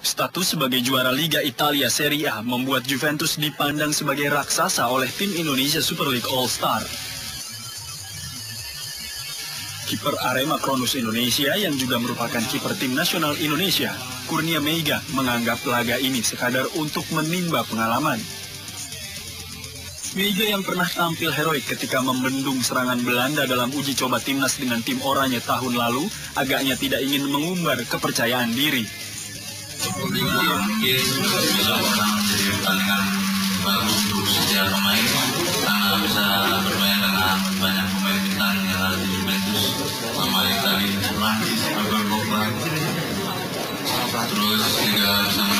Status sebagai juara Liga Italia Serie A membuat Juventus dipandang sebagai raksasa oleh tim Indonesia Super League All-Star. Kiper Arema Kronus Indonesia yang juga merupakan kiper tim nasional Indonesia, Kurnia Meiga, menganggap laga ini sekadar untuk menimba pengalaman. Meiga yang pernah tampil heroik ketika membendung serangan Belanda dalam uji coba timnas dengan tim oranye tahun lalu, agaknya tidak ingin mengumbar kepercayaan diri. sama terus juga bisa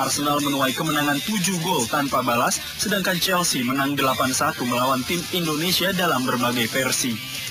Arsenal menuai kemenangan 7 gol tanpa balas, sedangkan Chelsea menang 8-1 melawan tim Indonesia dalam berbagai versi.